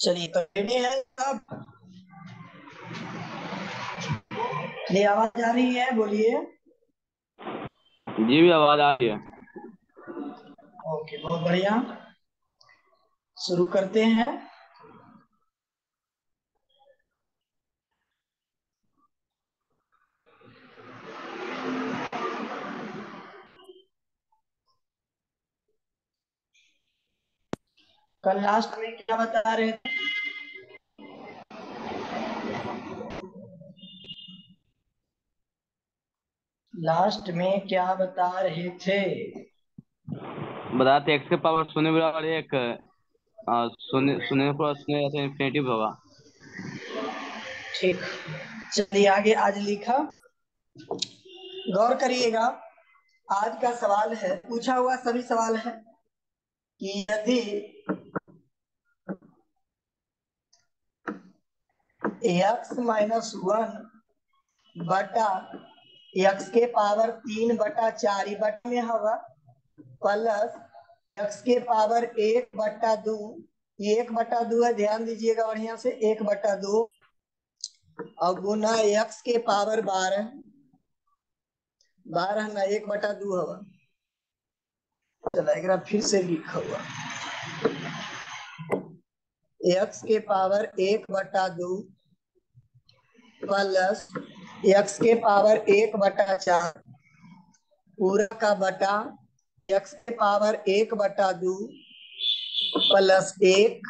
चलिए तो है सब आवाज़ आ रही है? बोलिए। जी भी आवाज़ आ रही है। ओके बहुत बढ़िया। शुरू करते हैं। कल लास्ट में क्या बता रहे थे? लास्ट में क्या बता रहे थे? बताते एक्स के पावर शून्य बराबर एक शून्य शून्य पर शून्य ऐसे इन्फिनेटिव होगा ठीक। चलिए आगे आज लिखा। गौर करिएगा आज का सवाल है पूछा हुआ सभी सवाल है कि यदि एक्स माइनस वन बटा एक्स के पावर तीन बटा चार में होगा। प्लस एक्स के पावर एक बटा दो। एक बटा दो है, ध्यान दीजिएगा बढ़िया से एक बटा दो। और गुना एक्स के पावर बारह। बारह ना एक बटा दो हवा चला, एक फिर से लिखा हुआ। एक्स के पावर एक बटा दो। प्लस एक्स के पावर एक बटा चार पूरा का बटा एक्स के पावर एक बटा दो, प्लस एक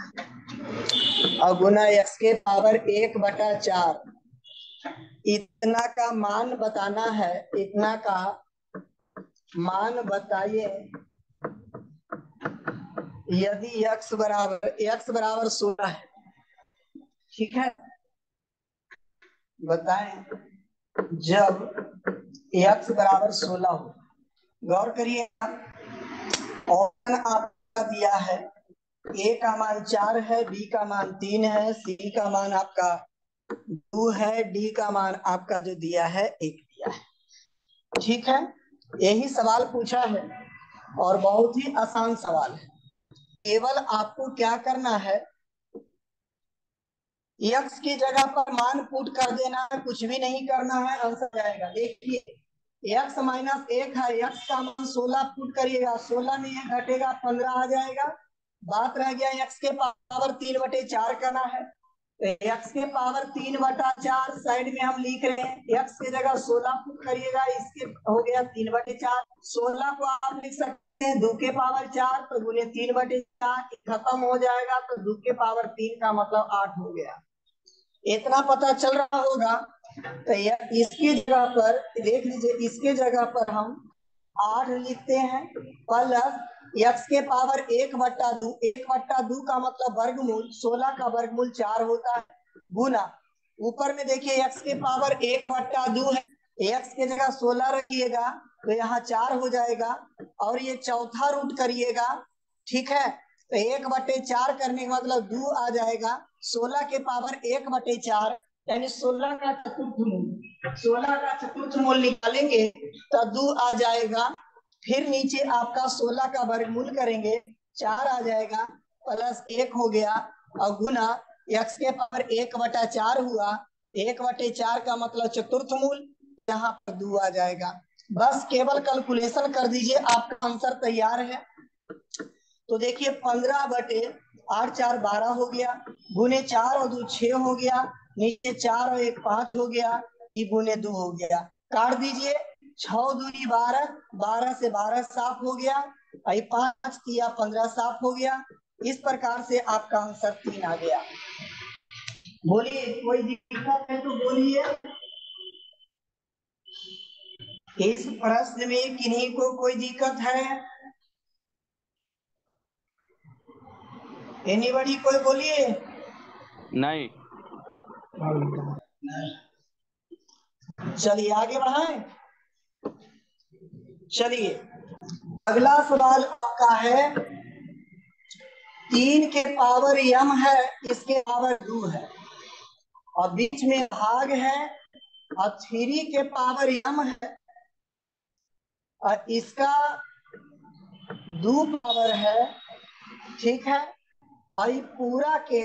और गुना एक्स के पावर एक बटा चार। इतना का मान बताना है, इतना का मान बताइए। यदि x बराबर x बराबर सोलह है, ठीक है? बताएँ। जब x बराबर सोलह हो। गौर करिए, और आपका दिया है a का मान चार है b का मान तीन है c का मान आपका दो है d का मान आपका जो दिया है, एक दिया है। ठीक है? यही सवाल पूछा है, और बहुत ही आसान सवाल है। केवल आपको क्या करना है यक्स की जगह पर मान पुट कर देना है, कुछ भी नहीं करना है आंसर जाएगा। देखिए एक्स माइनस एक है एक्स का मान सोलह पुट करिएगा। सोलह में एक घटेगा, पंद्रह आ जाएगा। बात रह गया एक्स के पावर तीन बटे चार करना है। एक्स के पावर तीन बटा चार साइड में हम लिख रहे हैं एक्स की जगह सोलह पुट करिएगा, इसके हो गया तीन बटे चार। सोलह को आप लिख सकते हैं, दो के पावर चार तो गुने तीन बटे चार खत्म हो जाएगा तो दो के पावर तीन का मतलब आठ हो गया। इतना पता चल रहा होगा तो इसकी जगह पर, देख लीजिए, इसके जगह पर हम आठ लिखते हैं प्लस एक्स के पावर एक बट्टा दू, एक बट्टा दू का मतलब वर्गमूल, सोलह का वर्गमूल चार होता है, गुना। ऊपर में देखिए एक्स के पावर एक बट्टा दू है एक्स के जगह सोलह रखिएगा तो यहाँ चार हो जाएगा, और ये चौथा रूट करिएगा, ठीक है? तो एक बटे चार करने का मतलब दो आ जाएगा। सोलह के पावर एक बटे चार, यानी सोलह का चतुर्थ मूल। सोलह का चतुर्थ मूल निकालेंगे तो दो आ जाएगा। फिर नीचे आपका सोलह का वर्गमूल करेंगे, चार आ जाएगा, प्लस एक हो गया, और गुना एक्स के पावर एक बटा चार हुआ। एक बटे चार का मतलब चतुर्थ मूल, यहाँ पर दो आ जाएगा। बस केवल कैलकुलेशन कर दीजिए, आपका आंसर तैयार है। तो देखिए, पंद्रह बटे आठ चार बारह हो गया, गुने चार और दो छह हो गया, नीचे चार और एक पाँच हो गया, ये गुने दो हो गया। काट दीजिए छ दूनी बारह बारह से बारह साफ़ हो गया पाँच किया पंद्रह साफ़ हो गया। इस प्रकार से आपका आंसर तीन आ गया। बोलिए, कोई दिक्कत है तो बोलिए। इस प्रश्न में किन्हीं को कोई दिक्कत है? एनीबडी कोई बोलिए नहीं चलिए आगे बढ़ाएँ चलिए अगला सवाल आपका है तीन के पावर यम है इसके पावर दो है और बीच में भाग है और थ्री के पावर यम है और इसका दो पावर है ठीक है? ये पूरा के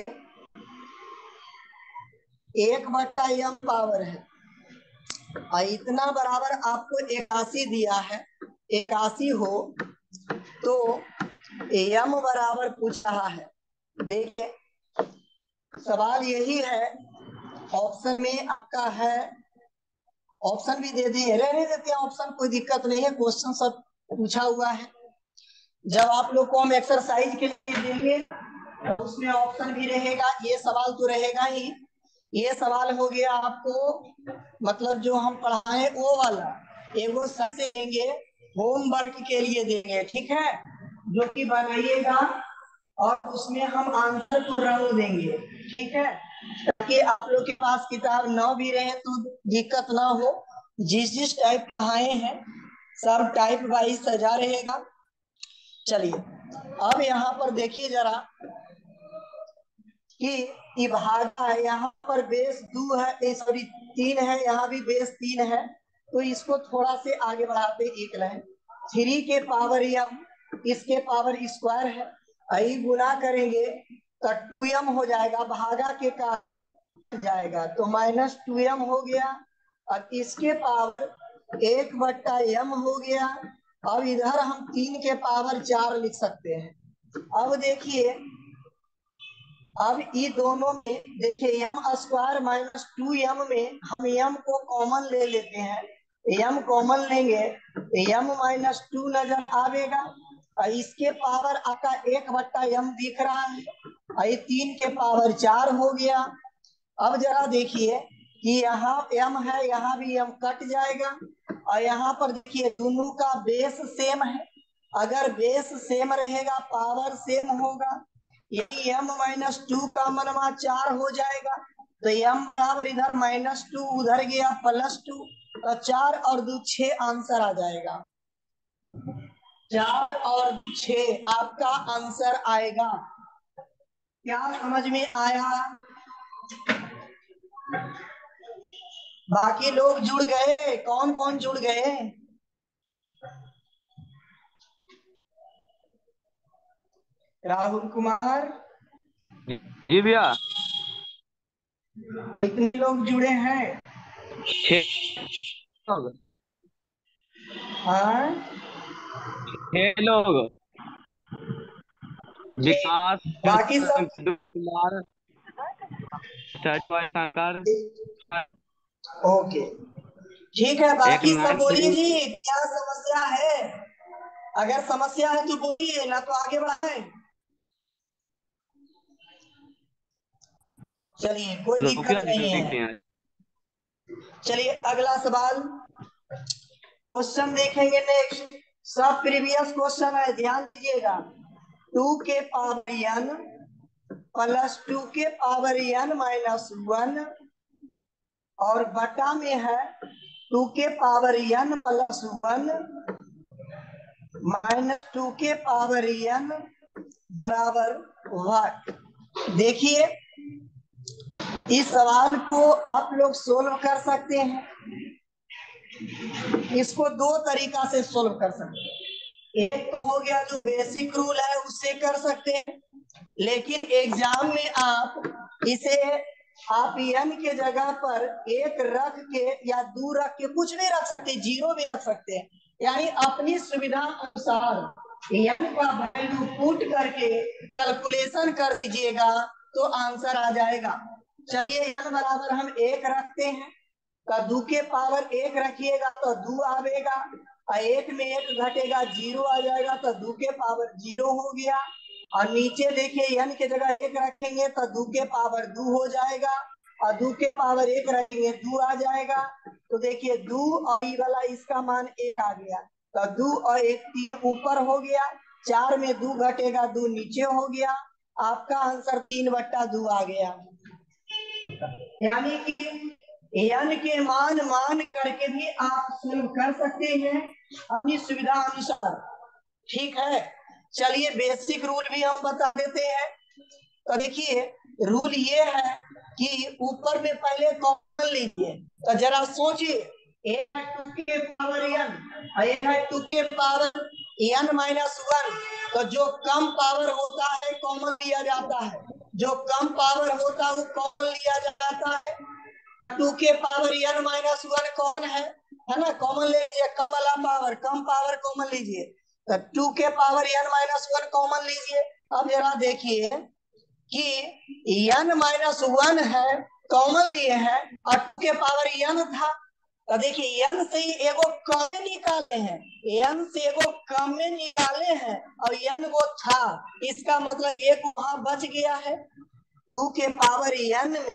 एक बट्टा यम पावर है। और इतना बराबर आपको इक्यासी दिया है इक्यासी हो तो यम बराबर पूछ रहा है। देखिए, सवाल यही है, ऑप्शन में आपका है, ऑप्शन भी दे दिए। रहने देते हैं ऑप्शन कोई दिक्कत नहीं है, क्वेश्चन सब पूछा हुआ है। जब आप लोग को हम एक्सरसाइज के लिए देंगे उसमें ऑप्शन भी रहेगा, ये सवाल तो रहेगा ही। ये सवाल हो गया आपको मतलब जो हम पढ़ाए वो वाला। एगो सबसे देंगे होमवर्क के लिए देंगे, ठीक है? जो कि बनाइएगा और उसमें हम आंसर को रंग देंगे, ठीक है? ताकि आप लोग के पास किताब न भी रहे तो दिक्कत ना हो। जिस जिस टाइप पढ़ाए हैं, सब टाइप वाइज सजा रहेगा। चलिए, अब यहाँ पर देखिए जरा। कि भागा है यहाँ पर बेस दो है सॉरी तीन है, यहाँ भी बेस तीन है। तो इसको थोड़ा से आगे बढ़ाते एक लाइन। थ्री के पावर यम, इसके पावर स्क्वायर है। आई गुना करेंगे तो टू एम हो जाएगा, भागा के का जाएगा। तो माइनस टू एम हो गया, और इसके पावर एक बट्टा एम हो गया। अब इधर हम तीन के पावर चार लिख सकते हैं। अब देखिए अब ये दोनों में, देखिए M square minus two M में हम एम को कॉमन ले लेते हैं। एम कॉमन लेंगे एम माइनस टू नज़र आवेगा इसके पावर आपका एक बट्टा एम दिख रहा है, और तीन के पावर चार हो गया। अब जरा देखिए कि यहाँ एम है, यहाँ भी एम कट जाएगा, और यहाँ पर देखिए दोनों का बेस सेम है। अगर बेस सेम रहेगा पावर सेम होगा यदि एम माइनस टू का मनवा चार हो जाएगा तो एम बराबर इधर माइनस टू उधर गया प्लस टू तो चार और दो छ आंसर आ जाएगा। चार और छ आपका आंसर आएगा। क्या समझ में आया? बाकी लोग जुड़ गए कौन कौन जुड़ गए? राहुल कुमार जी भैया कितने लोग जुड़े हैं। छह। लोग हाँ? छह लोग। विकास बाकी सब कुमार शंकर। ओके। ठीक है बाकी सब बोलिए जी क्या समस्या है? अगर समस्या है तो बोलिए ना तो आगे बढ़ाए। चलिए कोई दिक्कत नहीं है। चलिए अगला सवाल। क्वेश्चन देखेंगे नेक्स्ट। सब प्रीवियस क्वेश्चन है ध्यान दीजिएगा। टू के पावर एन प्लस टू के पावर एन माइनस वन और बटा में है टू के power n plus one minus two के पावर एन बराबर वन देखिए इस सवाल को आप लोग सोल्व कर सकते हैं। इसको दो तरीका से सोल्व कर सकते हैं। एक तो हो गया जो बेसिक रूल है, उससे कर सकते हैं। लेकिन एग्ज़ाम में आप इसे, आप एन के जगह पर एक रख के या दो रख के कुछ भी रख सकते ज़ीरो भी रख सकते हैं। यानी अपनी सुविधा अनुसार एन का वैल्यू पुट करके कैलकुलेशन कर दीजिएगा तो आंसर आ जाएगा। चलिए बराबर हम एक रखते हैं। तो दो के पावर एक रखिएगा तो दो आवेगा, और एक में एक घटेगा, ज़ीरो आ जाएगा तो दो के पावर ज़ीरो हो गया। और नीचे देखिए एन के जगह एक रखेंगे तो दो के पावर दो हो जाएगा, और दो के पावर एक रखेंगे, दो आ जाएगा। तो देखिए, दो और ये वाला इसका मान एक आ गया। तो दो और एक तीन ऊपर हो गया, चार में दो घटेगा, दो नीचे हो गया। आपका आंसर तीन बट्टा दो आ गया। यानी कि यानी के मान मान करके भी आप सोल्व कर सकते हैं अपनी सुविधा अनुसार। ठीक है? चलिए बेसिक रूल भी हम बता देते हैं। तो देखिए रूल ये है कि ऊपर में पहले कॉमन लीजिए। तो जरा सोचिए के पावर एन माइनस वन तो जो कम पावर होता है कॉमन लिया जाता है। जो कम पावर होता है, वो कॉमन लिया जाता है। टू के पावर एन माइनस वन कौन है? है ना? कॉमन लीजिए कम वाला पावर कम पावर कॉमन लीजिए। तो के power n minus one common लीजिए। अब जरा देखिए कि एन माइनस वन है कॉमन लिए है और टू के पावर एन था। तो देखिए एन से एगो कम निकाले हैं। एन से एगो कम निकाले हैं और एन वो था। इसका मतलब एक वहाँ बच गया है। टू के पावर एन में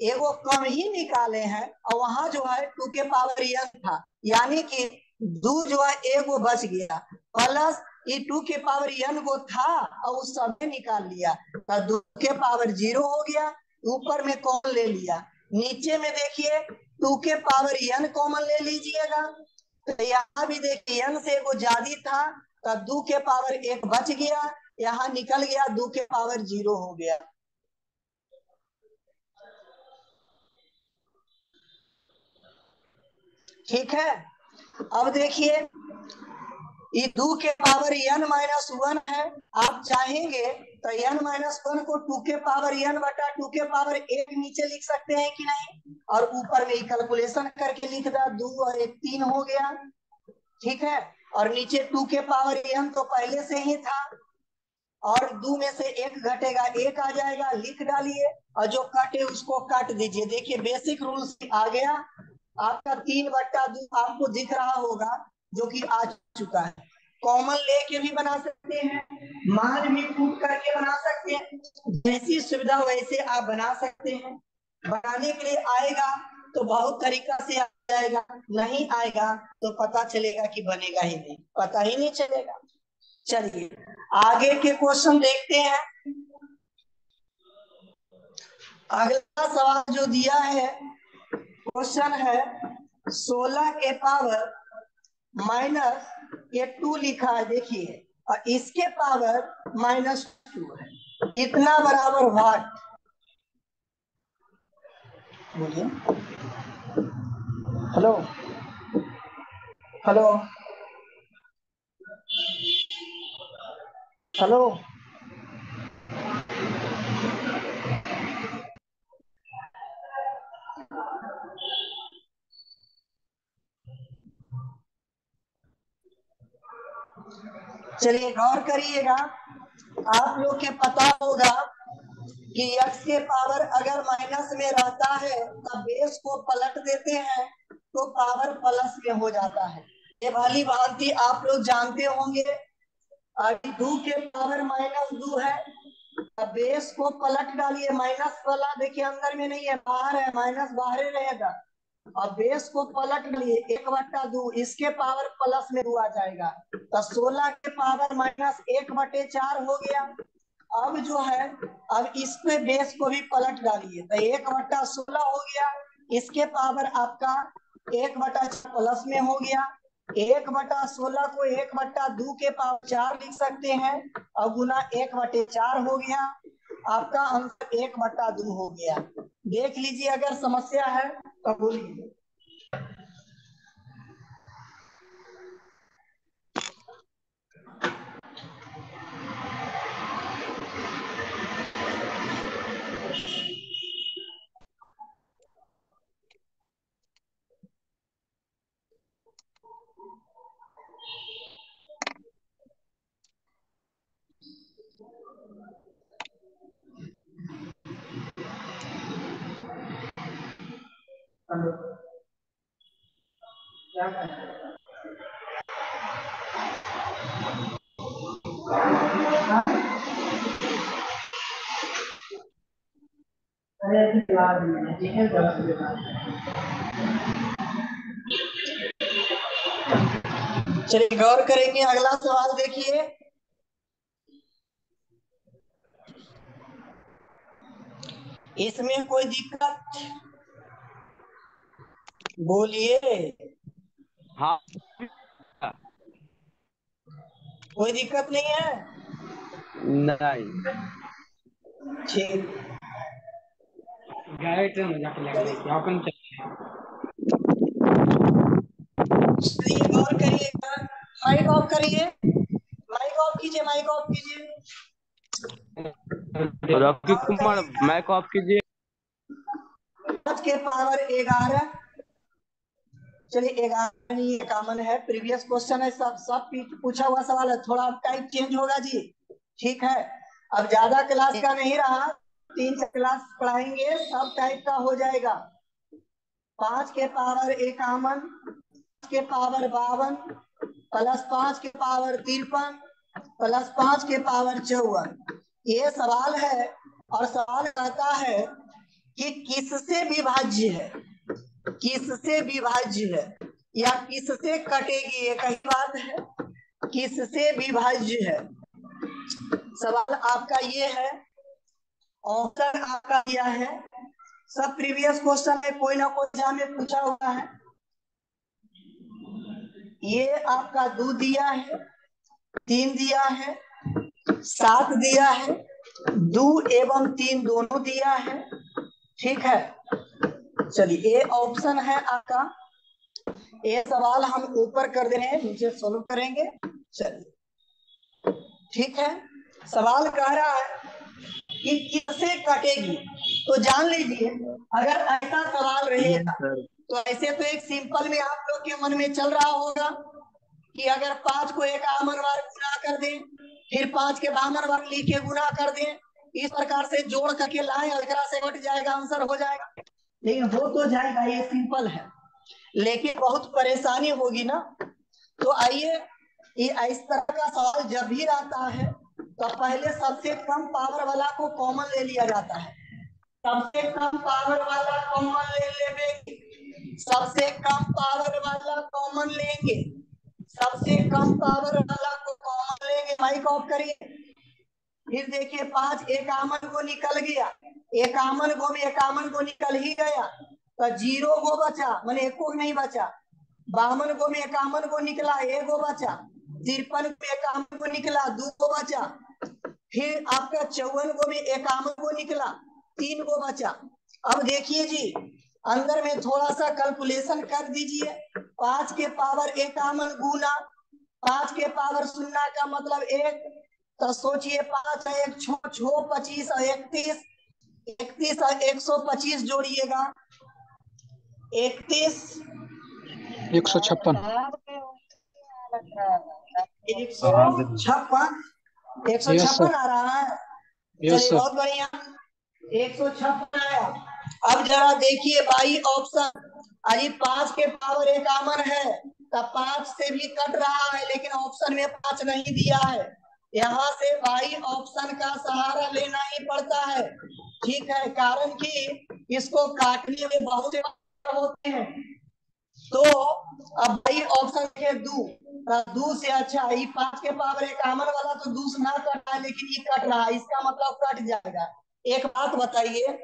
एगो कम ही निकाले हैं और वहाँ जो है टू के पावर एन था। यानी कि दो जो है एगो बच गया। प्लस ये टू के पावर एन को था और उस सब निकाल लिया। तो दो के पावर ज़ीरो हो गया। ऊपर में कौन ले लिया? नीचे में देखिए, टू के पावर एन कॉमन ले लीजिएगा। तो यहाँ भी देखिए एन से वो ज़्यादा था तो दो के पावर एक बच गया, यहाँ निकल गया, दो के पावर ज़ीरो हो गया। ठीक है? अब देखिए दो के पावर एन माइनस वन है। आप चाहेंगे तो एन माइनस वन को टू के पावर एन बटा टू के पावर एक नीचे लिख सकते हैं कि नहीं? और ऊपर में कैलकुलेशन करके लिख दिया, दो और एक तीन हो गया। ठीक है? और नीचे टू के पावर एन तो पहले से ही था। और दो में से एक घटेगा, एक आ जाएगा, लिख डालिए। और जो काटे उसको काट दीजिए। देखिए बेसिक रूल्स आ गया। आपका तीन बट्टा दो आपको दिख रहा होगा। जो कि आ चुका है। कॉमन लेके भी बना सकते हैं मान भी कूट करके बना सकते हैं। जैसी सुविधा वैसे आप बना सकते हैं। बनाने के लिए आएगा तो बहुत तरीका से आ जाएगा, नहीं आएगा तो पता चलेगा कि बनेगा ही नहीं। पता ही नहीं चलेगा। चलिए, आगे के क्वेश्चन देखते हैं। अगला सवाल जो दिया है क्वेश्चन है, सोलह के पावर माइनस ये टू लिखा है, देखिए। और इसके पावर माइनस टू है। इतना बराबर वाट बोलिए। हेलो हेलो हेलो चलिए, गौर करिएगा। आप लोग के पता होगा कि x के पावर अगर माइनस में रहता है, तब बेस को पलट देते हैं तो पावर प्लस में हो जाता है। ये भली भांति आप लोग जानते होंगे। दो के पावर माइनस दो है बेस को पलट डालिए। माइनस वाला देखिए, अंदर में नहीं है, बाहर है माइनस बाहर ही रहेगा। और बेस को पलट लिए, एक बट्टा दो, इसके पावर प्लस में दो आ जाएगा। तो सोलह के पावर माइनस एक बटे चार हो गया। अब जो है, अब इसमें बेस को भी पलट डालिए। तो एक बट्टा सोलह हो गया। इसके पावर आपका एक बटा प्लस में हो गया। एक बटा सोलह को एक बट्टा दो के पावर चार लिख सकते हैं। और गुना एक बटे चार हो गया। आपका आंसर एक बट्टा दो हो गया। देख लीजिए अगर समस्या है तो बोलिए। चलिए गौर करेंगे अगला सवाल देखिए। इसमें कोई दिक्कत? बोलिए। हाँ। कोई दिक्कत नहीं है? नहीं। ठीक। चलिए और करिए माइक ऑफ़ करिए। माइक ऑफ़ कीजिए माइक ऑफ़ कीजिए। रॉकी कुमार मैक ऑफ़ कीजिए। के पावर ग्यारह चलिए ये कॉमन है। प्रीवियस क्वेश्चन है, सब सब पूछा हुआ सवाल है। थोड़ा टाइप चेंज होगा जी। ठीक है। अब ज़्यादा क्लास का नहीं रहा। तीन चार क्लास पढ़ाएँगे, सब टाइप का हो जाएगा। पाँच के पावर इक्यावन के पावर बावन प्लस पाँच के पावर तिरपन प्लस पाँच के पावर चौवन। ये सवाल है और सवाल कहता है कि किससे विभाज्य है? किससे विभाज्य? है या किससे कटेगी? ये कही बात है। किससे विभाज्य है? सवाल आपका ये है। ऑप्शन आपका दिया है। सब प्रीवियस क्वेश्चन में कोई ना कोई एग्ज़ाम में पूछा हुआ है। ये आपका दो दिया है, तीन दिया है, सात दिया है, दो एवं तीन दोनों दिया है। ठीक है? चलिए ये ऑप्शन है आपका। ये सवाल हम ऊपर कर दे रहे हैं नीचे सोल्व करेंगे। चलिए ठीक है। सवाल कह रहा है कि किससे कटेगी? तो जान लीजिए अगर ऐसा सवाल रहेगा तो ऐसे तो एक सिंपल में आप लोग के मन में चल रहा होगा कि अगर पाँच को एक आमन बार गुना कर दें फिर पाँच के बामन बार लिख के गुना कर दें इस प्रकार से जोड़ करके लाए और से घट जाएगा आंसर हो जाएगा। लेकिन हो तो जाएगा, ये सिंपल है। लेकिन बहुत परेशानी होगी ना। तो आइए, ये इस तरह का सवाल जब भी आता है तो पहले सबसे कम पावर वाला को कॉमन ले लिया जाता है। सबसे कम पावर वाला कॉमन ले लेंगे। सबसे कम पावर वाला कॉमन लेंगे। सबसे कम पावर वाला को कॉमन लेंगे। माइक ऑफ़ करिए। फिर देखिए पाँच एकावन को निकल गया। एकावन को में एकावन को निकल ही गया। तो ज़ीरो को बचा, मैंने एको नहीं बचा। बावन को में एकावन को निकला एगो बचा। तिरपन को एकावन को निकला, दो को बचा। फिर आपका चौवन को में एकावन को निकला, तीन को बचा। अब देखिए जी, अंदर में थोड़ा सा कैलकुलेशन कर दीजिए। पाँच के पावर इक्यावन गुना, पाँच के पावर शून्य का मतलब एक तो सोचिए पाँच है एक छो छो पच्चीस और इकतीस। इकतीस और एक सौ पच्चीस जोड़िएगा। इकतीस। एक सौ छप्पन। एक सौ छप्पन। एक सौ छप्पन आ रहा है। चलिए बहुत बढ़िया। एक सौ छप्पन आया अब जरा देखिए बाई ऑप्शन। अरे पाँच के पावर इक्यावन है। तब पाँच से भी कट रहा है लेकिन ऑप्शन में पाँच नहीं दिया है। यहाँ से बाई ऑप्शन का सहारा लेना ही पड़ता है। ठीक है, कारण कि इसको काटने में बहुत होते हैं। तो अब भाई ऑप्शन के दू दू से अच्छा ये पाँच के पावर इक्यावन वाला तो दू से ना कट रहा है लेकिन ये कट रहा है, इसका मतलब कट जाएगा। एक बात बताइए,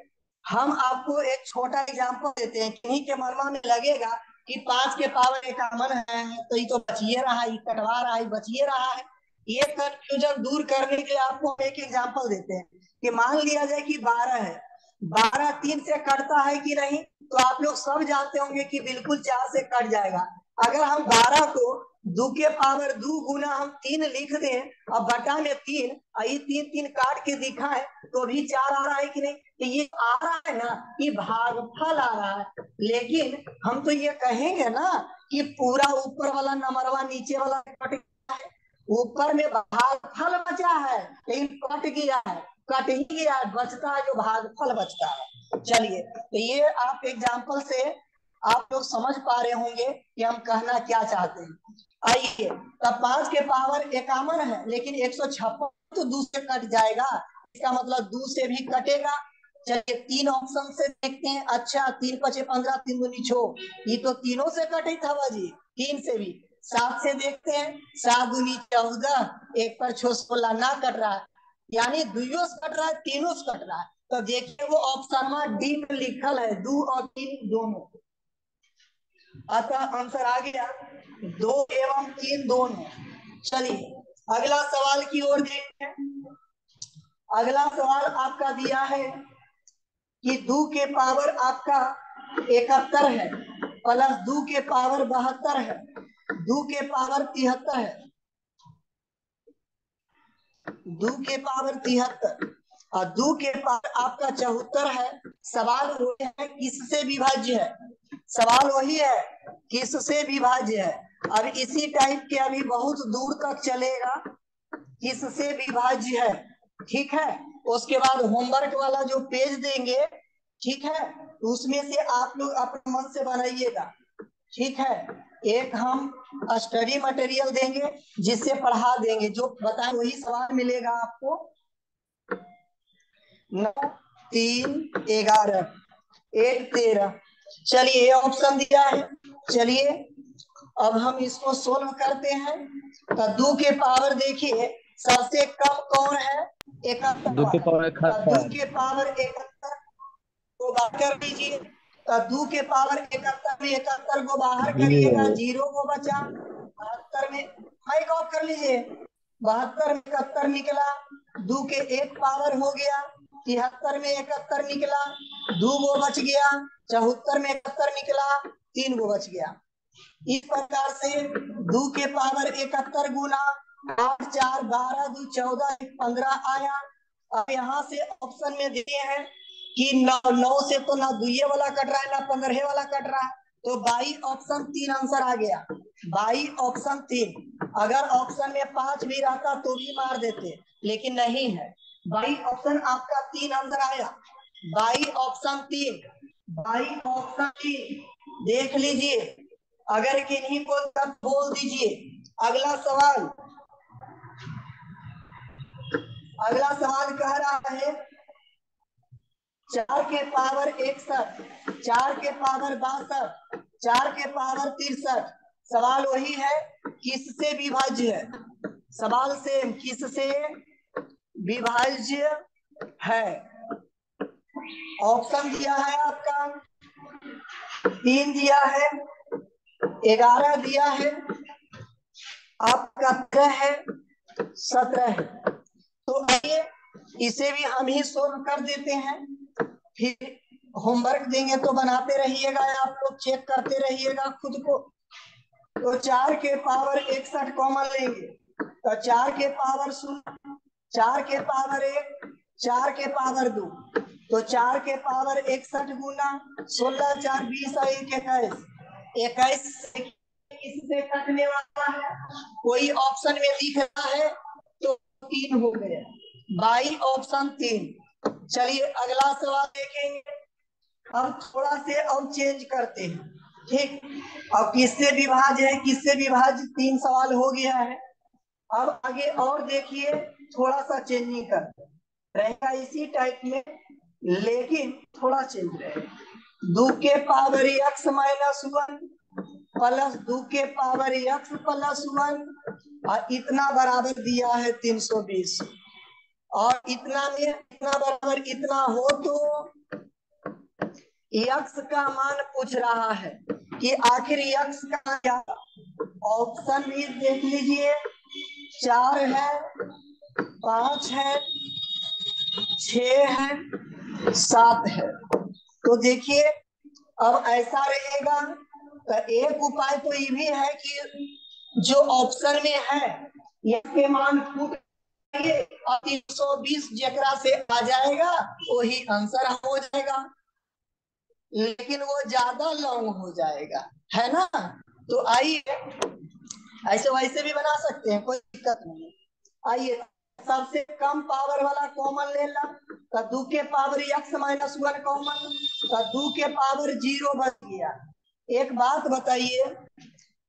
हम आपको एक छोटा एग्जांपल देते हैं किन्हीं के मनमा में लगेगा कि पाँच के पावर इक्यावन है तो ये तो बचिए रहा है कटवा रहा है बचिए रहा है। ये कंफ्यूजन दूर करने के लिए आपको एक एग्जांपल देते हैं कि मान लिया जाए कि बारह है। बारह तीन से कटता है कि नहीं? तो आप लोग सब जानते होंगे कि बिल्कुल चार से कट जाएगा। अगर हम बारह को दो के पावर दो गुना हम तीन लिख दें, और बटा में तीन, और ये तीन तीन काट के दिखाएँ तो भी चार आ रहा है कि नहीं? तो ये आ रहा है ना, ये भागफल आ रहा है। लेकिन हम तो ये कहेंगे ना कि पूरा ऊपर वाला नंबरवा नीचे वाला कट है ऊपर में भाग फल बचा है, लेकिन कट गया है, कट ही गया है, बचता है जो भागफल बचता है। चलिए तो ये आप एग्ज़ाम्पल से आप लोग समझ पा रहे होंगे कि हम कहना क्या चाहते हैं। आइए तब पाँच के पावर इक्यावन है, लेकिन एक सौ छप्पन तो दो से कट जाएगा। इसका मतलब दो से भी कटेगा। चलिए, तीन ऑप्शन से देखते हैं। अच्छा तीन पचे पंद्रह, तीन दूनी छो। ये तो तीनों से कटे था बाजी, तीन से भी। सात से देखते हैं सात दूनी चौदह, एक पर छो सोलह ना कट रहा है। यानी दुइयों से कट रहा है, तीनों कट रहा है। तो देखिए वो ऑप्शन में डी में लिखल है, दो और तीन दोनों। अतः आंसर आ गया। दो एवं तीन दोनों। चलिए, अगला सवाल की ओर देखते हैं। अगला सवाल आपका दिया है कि दो के पावर आपका इकहत्तर है प्लस दो के पावर बहत्तर है। दो के पावर तिहत्तर। है दो के पावर तिहत्तर। और दो के पावर आपका चौहत्तर है। सवाल वही है, किससे विभाज्य है? सवाल वही है, किससे विभाज्य है? अब इसी टाइप के अभी बहुत दूर तक चलेगा, किससे विभाज्य है? ठीक है? उसके बाद होमवर्क वाला जो पेज देंगे, ठीक है? उसमें से आप लोग अपने मन से बनाइएगा। ठीक है? एक हम स्टडी मटेरियल देंगे जिससे पढ़ा देंगे। जो बताए वही सवाल मिलेगा आपको। नौ तीन ग्यारह एक तेरह। चलिए ऑप्शन दिया है। चलिए अब हम इसको सोल्व करते हैं। तो दो के पावर देखिए सबसे कम कौन है? इकहत्तर दो के पावर तो दो के पावर इकहत्तर। को बाहर कर दीजिए तो दो के पावर इकहत्तर में इकहत्तर को बाहर करिएगा ज़ीरो को बचा बहत्तर में माइक ऑफ़ कर लीजिए। बहत्तर में इकहत्तर निकला दो के एक पावर हो गया तिहत्तर में इकहत्तर निकला दो गो बच गया चौहत्तर में इकहत्तर निकला तीन गो बच गया। इस प्रकार से दो के पावर इकहत्तर गुना आठ चार बारह दो चौदह पंद्रह आया। अब यहाँ से ऑप्शन में दिए हैं। कि नौ नौ से तो ना दुए वाला कट रहा है, ना पंद्रह वाला कट रहा है। तो बाई ऑप्शन तीन आंसर आ गया। बाई ऑप्शन तीन। अगर ऑप्शन में पाँच भी रहता तो भी मार देते, लेकिन नहीं है। बाई ऑप्शन आपका तीन आंसर आया। बाई ऑप्शन तीन। बाई ऑप्शन तीन। देख लीजिए। अगर किन्हीं को तब बोल दीजिए। अगला सवाल। अगला सवाल कह रहा है चार के पावर इकसठ चार के पावर बासठ, चार के पावर तिरसठ। सवाल वही है, किससे विभाज्य है? सवाल सेम किससे विभाज्य है? ऑप्शन दिया है आपका। तीन दिया है, ग्यारह दिया है। आपका तेरह है, सत्रह है। तो आइए, इसे भी हम ही सोल्व कर देते हैं। फिर होमवर्क देंगे तो बनाते रहिएगा, आप लोग चेक करते रहिएगा खुद को। तो चार के पावर इकसठ कॉमन लेंगे। तो चार के पावर शून्य, चार के पावर एक, चार के पावर दो। तो चार के पावर इकसठ गुना सोलह, चार बीस और एक इक्कीस। इक्कीस इससे कटने वाला है? कोई ऑप्शन में दिख रहा है तो तीन हो गया। बाई ऑप्शन तीन। चलिए अगला सवाल देखेंगे। अब थोड़ा से और चेंज करते हैं। ठीक? अब किससे विभाज है, किससे विभाज तीन सवाल हो गया है। अब आगे और देखिए, थोड़ा सा चेंजिंग कर। रहेगा इसी टाइप में, लेकिन थोड़ा चेंज रहेगा दो के power x minus one plus दो के पावर एक्स प्लस वन और इतना बराबर दिया है तीन सौ बीस। और इतना में इतना बराबर, इतना हो तो यक्ष का मान पूछ रहा है कि आखिर यक्ष का क्या? ऑप्शन भी देख लीजिए। चार है, पाँच है छ है, सात है। तो देखिए, अब ऐसा रहेगा। तो एक उपाय तो ये भी है कि जो ऑप्शन में है, यक्ष के मान फूट और तीन सौ बीस जकरा से आ जाएगा, वही आंसर हो जाएगा। लेकिन वो ज़्यादा लॉन्ग हो जाएगा, है ना? तो आइए, ऐसे वैसे भी बना सकते हैं, कोई दिक्कत नहीं आइए, सबसे कम पावर वाला कॉमन ले ला। तो दो के power x minus one common तो दो के पावर ज़ीरो बन गया। एक बात बताइए,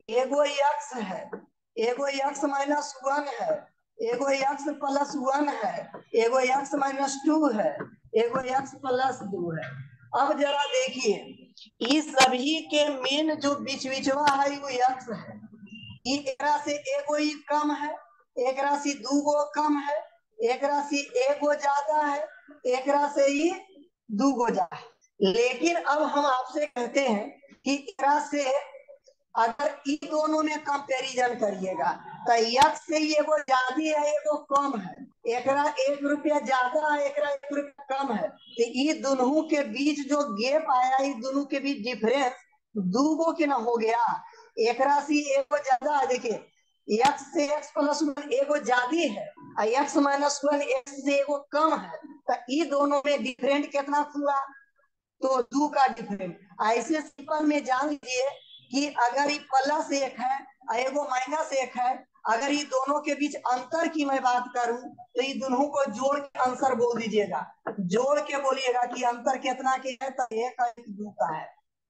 एगो एक्स है, एगो एक्स माइनस वन है एगो एक्स प्लस वन है, एगो एक्स माइनस टू है, एगो एक्स प्लस दो है। अब जरा देखिए इस सभी के मेन जो बीच बीचवा है, वो एक्स है। एक से एगो ही कम है, एक राशि दू गो कम है, एक राशि एक गो ज़्यादा है, एक से ही दू गो ज़्यादा है। लेकिन अब हम आपसे कहते हैं कि एकरा से अगर इन दोनों में कंपेरिजन करिएगा तो यक्स से एगो ज़्यादा है एगो कम है। एकरा एक रुपया ज़्यादा है एकरा एक रुपया कम है। तो ये दोनों के बीच जो गैप आया इस दोनों के बीच डिफरेंस दूगो के ना हो गया। एकरा से एगो ज़्यादा है देखिए एक्स से एक्स प्लस वन एगो ज़्यादा है और एक्स माइनस वन एक्स से एगो कम है। तो ये दोनों में डिफरेंट कितना हुआ? तो दो का डिफरेंट ऐसे सिंपल में जान लीजिए कि अगर ये प्लस एक है, एगो माइनस एक है, अगर ये दोनों के बीच अंतर की मैं बात करूँ तो ये दोनों को जोड़ के आंसर बोल दीजिएगा। जोड़ के बोलिएगा कि अंतर कितना के है तो एक दो का है।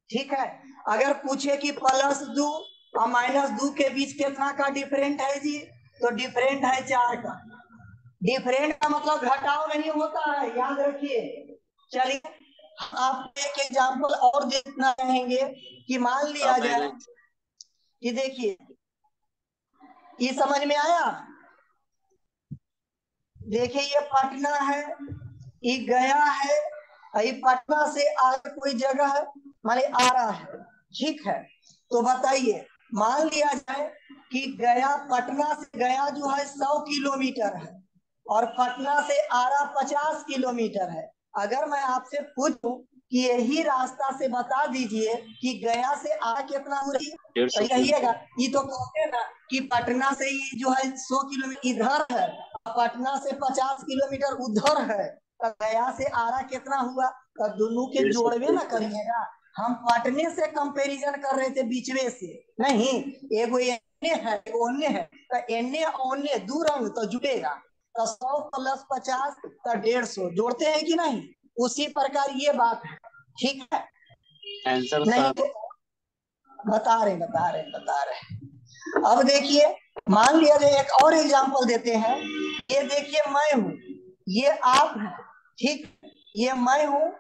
ठीक है? अगर पूछे कि प्लस दो और माइनस दो के बीच कितना का डिफरेंट है जी तो डिफरेंट है चार का। डिफरेंट का मतलब घटाव नहीं होता है, याद रखिए। चलिए आप एक एग्ज़ाम्पल और देखना चाहेंगे कि मान लिया जाए ये देखिए ये समझ में आया? देखिए ये पटना है ये गया है ये पटना से आगे कोई जगह माने आ रहा है। ठीक है तो बताइए मान लिया जाए कि गया पटना से गया जो है सौ किलोमीटर है और पटना से आरा पचास किलोमीटर है। अगर मैं आपसे पूछूँ कि यही रास्ता से बता दीजिए कि गया से आ कितना दूरी? तो कहिएगा ये तो कहते हैं ना कि पटना से ही जो है सौ किलोमीटर इधर है पटना से पचास किलोमीटर उधर है तो गया से आरा कितना हुआ? तो दोनों के जोड़वे ना करिएगा हम पटने से कंपैरिजन कर रहे थे बीचवे से। नहीं एगो एने है एगो ओने है तो एने ओने दो रंग तो जुटेगा। सौ प्लस पचास तो डेढ़ सौ। जोड़ते हैं कि नहीं? उसी प्रकार ये बात है। ठीक है? आंसर नहीं तो बता रहे बता रहे बता रहे अब देखिए मान लिया जाए एक और एग्जांपल देते हैं। ये देखिए मैं हूँ। ये आप है। ठीक? ये मैं हूँ।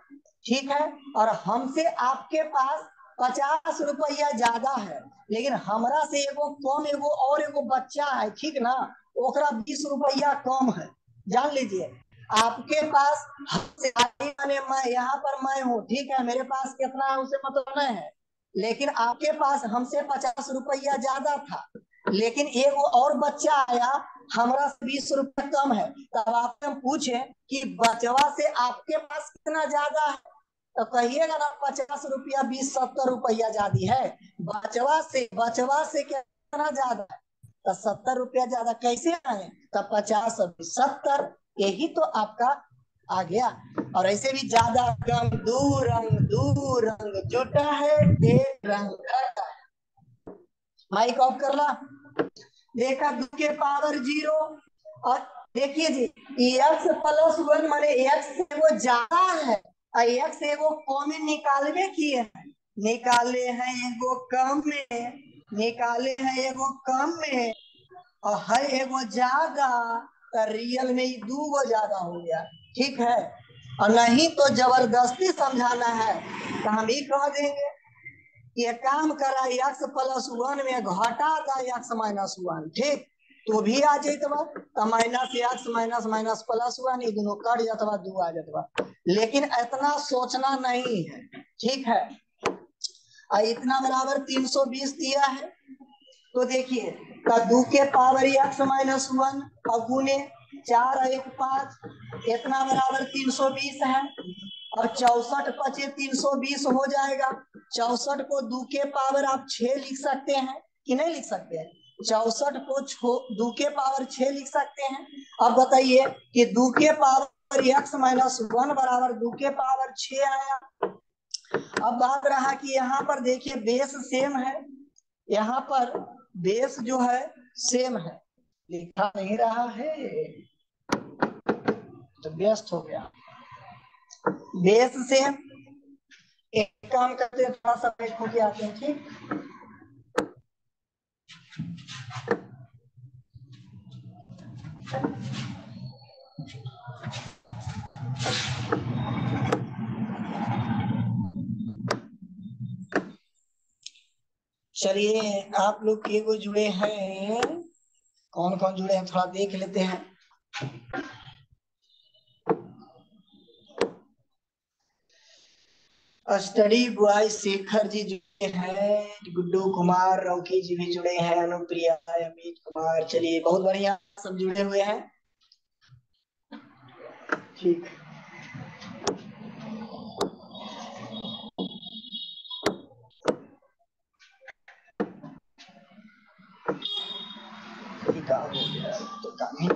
ठीक है? और हमसे आपके पास पचास रुपया ज़्यादा है। लेकिन हमरा से एगो कम एगो और एगो बच्चा है। ठीक ना? ओकरा बीस रुपया कम है। जान लीजिए, आपके पास मैं यहाँ पर मैं हूँ, ठीक है? मेरे पास कितना है उसे मतलब नहीं है। लेकिन आपके पास हमसे पचास रुपया ज़्यादा था। लेकिन एक और बच्चा आया, हमारा बीस रुपया कम है। तब आपसे हम पूछे कि बचवा से आपके पास कितना ज़्यादा है? तो कहिएगा ना, पचास रुपया, बीस, सत्तर रुपया ज़्यादा है। बचवा से बचवा से कितना ज़्यादा है? तो सत्तर रुपया ज़्यादा कैसे आए? तो पचास सत्तर, यही तो आपका आ गया। और ऐसे भी ज़्यादा कम दो रंग दो रंग, जुटा है एक रंग, घटा है। माइक ऑफ़ कर ला। देखा दो के पावर ज़ीरो। और देखिए जी एक्स प्लस वन माने एक्स से वो ज़्यादा है, और एक्स एगो कॉमन निकालवे किए हैं। निकाले हैं एगो कम में निकाले हैं एगो कम में, और है एगो ज़्यादा तो रियल में दू गो ज़्यादा हो गया। ठीक है? और नहीं तो ज़बरदस्ती समझाना है तो हम ही कह देंगे, ये काम करा यक्स प्लस वन में घटा था एक्स माइनस वन ठीक? तो भी आ जातबा तो minus x minus minus plus one ये दोनों कट जातबा दू आ जातबा लेकिन इतना सोचना नहीं है। ठीक है? इतना बराबर 320 दिया है। तो देखिए का दो के पावर एक्स माइनस वन और गुने चार एक पाँच, इतना बराबर 320 है। और चौसठ पचे 320 हो जाएगा। चौसठ को दू के पावर आप छह लिख सकते हैं कि नहीं लिख सकते हैं? चौसठ को छो, दू के पावर छ लिख सकते हैं। अब बताइए कि दू के पावर एक्स माइनस वन बराबर दो के पावर छ आया। अब बात रहा कि यहाँ पर देखिए बेस सेम है, यहाँ पर बेस जो है सेम है। लिखा नहीं रहा है। तो व्यस्त हो गया। बेस सेम, एक काम करते हैं, थोड़ा सा पेज खोके आते हैं ठीक चलिए, आप लोग के को जुड़े हैं। कौन कौन जुड़े हैं? थोड़ा देख लेते हैं। स्टडी बॉय शेखर जी जुड़े हैं। गुड्डू कुमार, रौकी जी भी जुड़े हैं। अनुप्रिया, अमित कुमार। चलिए, बहुत बढ़िया, सब जुड़े हुए हैं। ठीक है, हो गया तो काम ही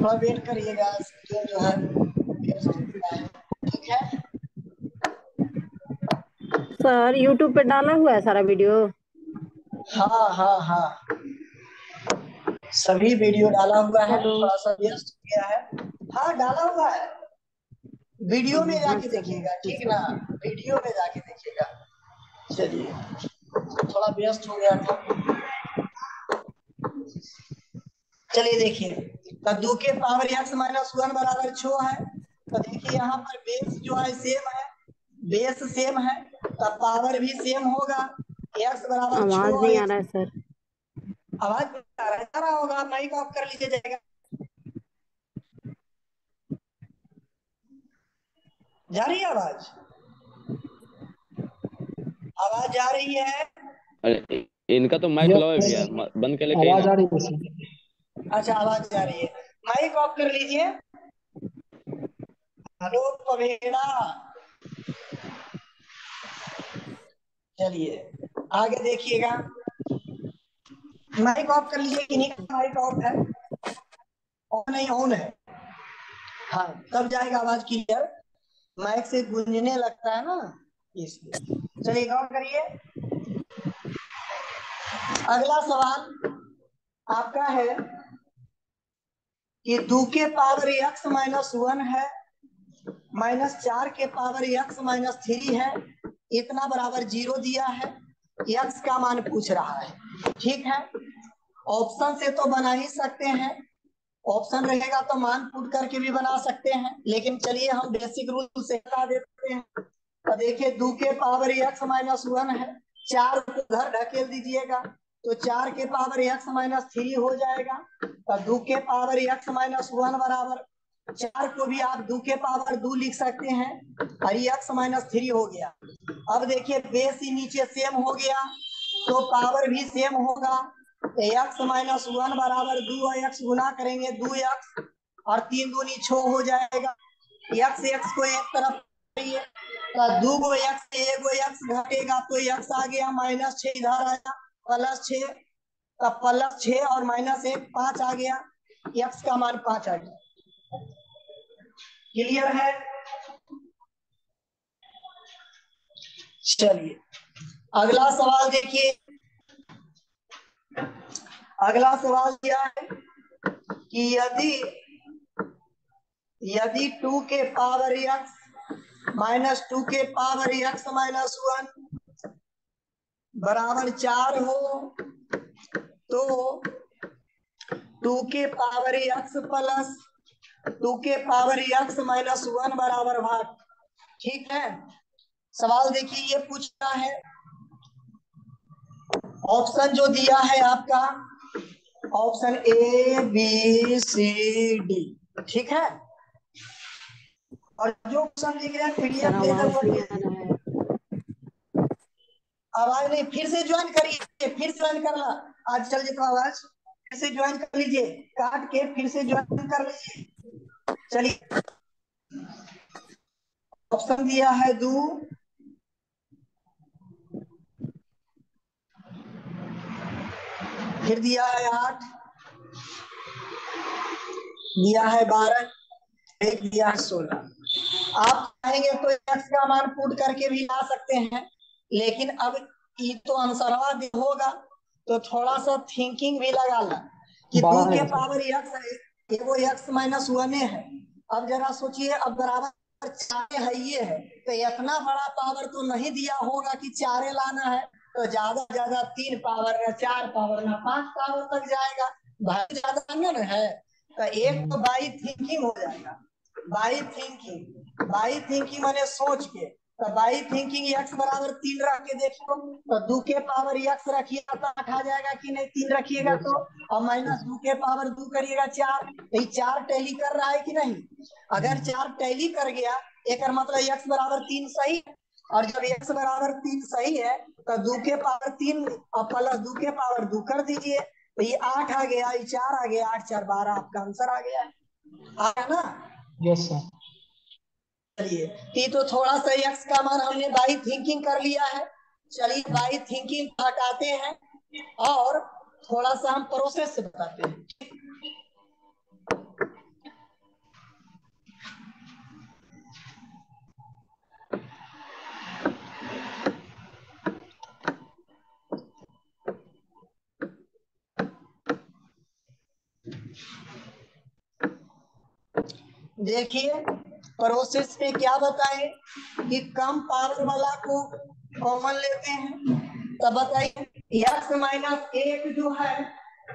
थोड़ा वेट करिएगा स्क्रीन जो है ठीक है? सर यूट्यूब पे डाला हुआ है सारा वीडियो? हाँ हाँ हाँ। सभी वीडियो डाला हुआ है थोड़ा सा व्यस्त हो गया है। हाँ डाला हुआ है। वीडियो में जाके देखिएगा ठीक ना? वीडियो में जाके देखिएगा। चलिए थोड़ा व्यस्त हो गया था। चलिए देखिए। कद्दू के पावर एक्स माइनस वन बराबर छो है। तो देखिए यहाँ पर बेस जो है सेम है। बेस सेम है। तो पावर भी सेम होगा। एक्स बराबर आवाज़ नहीं आ रहा है सर आवाज़ आ रहा है। होगा माइक ऑफ़ कर लीजिए जाएगा। जा रही है आवाज़? आवाज़ जा रही है। अरे इनका तो माइक लॉ है भैया। बंद कर लेके आवाज़ आ रही है सर अच्छा आवाज़ जा रही है। माइक ऑफ़ कर लीजिए। हेलो पवेड़ा चलिए, आगे देखिएगा। माइक ऑफ़ कर लीजिए का माइक ऑफ़ है। ऑन नहीं ऑन है। हाँ तब जाएगा आवाज़ क्लियर माइक से गूंजने लगता है ना, इसलिए। चलिए, गौर करिए। अगला सवाल आपका है। कि दो के पावर एक्स माइनस वन है, माइनस चार के पावर एक्स माइनस थ्री है, इतना बराबर ज़ीरो दिया है, एक्स का मान पूछ रहा है। ठीक है? ऑप्शन से तो बना ही सकते हैं। ऑप्शन रहेगा तो मान पुट करके भी बना सकते हैं, लेकिन चलिए हम बेसिक रूल से बता देते हैं। तो देखिए, दो के पावर एक्स माइनस वन है, चार उधर ढकेल दीजिएगा तो चार के पावर एक्स माइनस थ्री हो जाएगा। तो दो के पावर एक्स माइनस वन बराबर। चार को भी आप दो के पावर दो लिख सकते हैं, और एक्स माइनस थ्री हो गया। अब देखिए, बेस ही नीचे सेम हो गया तो पावर भी सेम होगा। एक्स माइनस वन बराबर दो और एक्स गुना करेंगे दो एक्स और तीन दूनी छो हो जाएगा। एक्स एक्स को एक तरफ़ तो दो गो एक्स से एगो एक्स घटेगा तो एक्स आ गया, माइनस छह इधर आया, प्लस छह प्लस छह और माइनस एक पाँच आ गया। एक्स का मान पाँच आ गया। क्लियर है? चलिए, अगला सवाल देखिए। अगला सवाल क्या है कि यदि यदि टू के पावर एक्स माइनस टू के पावर एक्स माइनस वन बराबर चार हो तो टू के पावर एक्स प्लस टू के पावर एक्स माइनस वन बराबर भाग। ठीक है? सवाल देखिए ये पूछना है। ऑप्शन जो दिया है आपका option A B C D. ठीक है? और जो ऑप्शन दिख रहा है सर पीडीएफ आवाज़ नहीं, फिर से ज्वाइन करिए, फिर ज्वाइन करना। आज चल जेतो आवाज़। फिर से ज्वाइन कर लीजिए, काट के फिर से ज्वाइन कर लीजिए। चलिए। ऑप्शन दिया है दो। फिर दिया है आठ। दिया है बारह। एक, दिया है सोलह। आप चाहेंगे तो एक्स का मान पुट करके भी ला सकते हैं। लेकिन अब ये तो आंसरवा दे होगा तो थोड़ा सा थिंकिंग भी लगा ला कि दो के पावर एक्स है एगो एक्स माइनस वन है। अब जरा सोचिए अब बराबर चारे है ये है। तो इतना बड़ा पावर तो नहीं दिया होगा कि चारे लाना है तो ज़्यादा ज़्यादा तीन पावर ना चार पावर ना पाँच पावर तक जाएगा। भाई ज़्यादा ना है। तो एक तो बाई थिंकिंग हो जाएगा। बाई थिंकिंग बाई थिंकिंग मैंने सोच के। तो बाई थिंकिंग एक्स बराबर तीन रख के देखो तो दो के पावर एक्स रखिएगा तो आठ आ जाएगा कि नहीं, तीन रखिएगा तो। और माइनस दो के पावर दो करिएगा चार। तो चार टैली कर रहा है कि नहीं? अगर चार टैली कर गया, एक मतलब एक्स बराबर तीन सही? है और जब एक्स बराबर तीन सही है तो दो के पावर तीन और प्लस दो के पावर दो कर दीजिए। तो ये आठ आ गया, ये चार आ गया, आठ, चार, बारह, आपका आंसर आ गया। आ गया ना? यस सर चलिए ये तो थोड़ा सा एक्स का मान हमने बाई थिंकिंग कर लिया है। चलिए बाई थिंकिंग हटाते हैं और थोड़ा सा हम प्रोसेस से बताते हैं। देखिए प्रोसेस में क्या बताए कि कम पावर वाला को कॉमन लेते हैं? तब बताइए एक्स माइनस एक जो है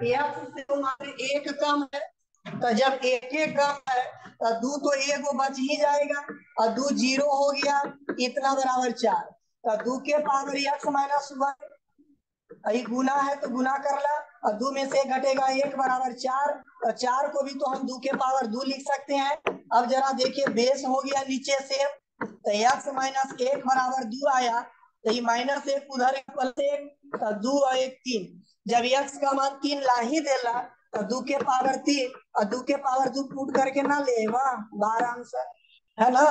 एक्स से तो मात्र एक कम है तो जब एक एक कम है तो दो तो एक बच ही जाएगा, और दो ज़ीरो हो गया, इतना बराबर चार। तो दो के पावर एक्स माइनस वन गुना है तो गुना कर ला। और दो में से घटेगा एक बराबर चार, और चार को भी तो हम दो के पावर दो लिख सकते हैं। अब जरा देखिए, बेस हो गया नीचे से तो एक्स माइनस एक बराबर दो आया तो ये माइनस एक उधर एक प्लस एक तो दो और एक तीन। जब एक्स का मान तीन ला ही देला तो दो के पावर तीन, और दो के पावर दो पुट करके ना ले, वाह, बारह आंसर है। ना?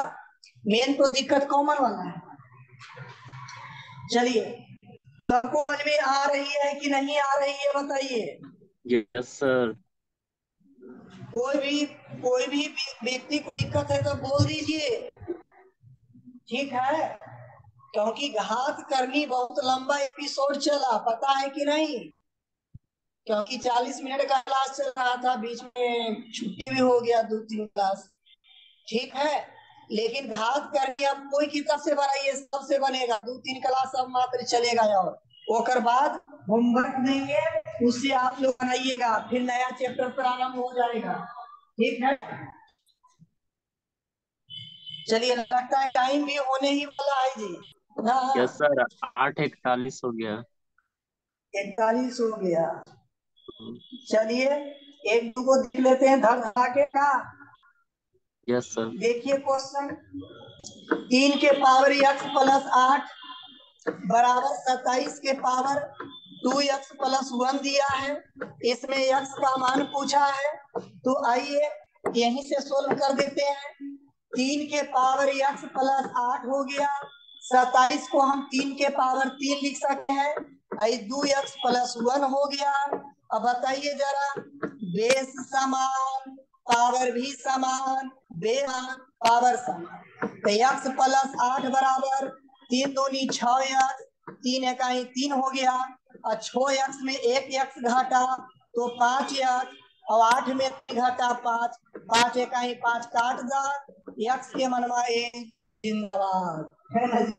मेन तो दिक्कत कॉमन वाला है। चलिए सबको समझ में आ रही है कि नहीं आ रही है बताइए। यस सर कोई भी कोई भी व्यक्ति को दिक्कत है तो बोल दीजिए। ठीक है? क्योंकि घात करनी बहुत लंबा एपिसोड चला पता है कि नहीं? क्योंकि 40 मिनट का क्लास चल रहा था बीच में छुट्टी भी हो गया दो तीन क्लास ठीक है? लेकिन घात करके अब कोई किताब से बनाइए सबसे बनेगा। दो तीन क्लास अब मात्र चलेगा और। ओकर बाद होमवर्क देंगे उससे आप लोग बनाइएगा फिर नया चैप्टर प्रारंभ हो जाएगा। ठीक है? चलिए लगता है टाइम भी होने ही वाला है जी। हाँ यस सर आठ इकतालीस हो गया। इकतालीस हो गया। चलिए एक दो को देख लेते हैं धर धड़ाके का। यस सर देखिए क्वेश्चन तीन के पावर एक्स प्लस आठ बराबर सत्ताईस के power two x plus one दिया है। इसमें एक्स का मान पूछा है। तो आइए यहीं से सोल्व कर देते हैं। तीन के पावर एक्स प्लस आठ हो गया। सत्ताईस को हम तीन के पावर तीन लिख सकते हैं। आई दो एक्स प्लस वन हो गया। अब बताइए जरा। बेस समान पावर भी समान, बेमान, पावर समान। तो एक्स प्लस आठ बराबर तीन दूनी छ एक्स तीन इकाई तीन हो गया। और छो एक्स में एक एक्स घटा तो पाँच एक्स और आठ में घाटा पाँच पाँच इकाई पाँच काट दा एक्स के मनवाए जिंदाबाद?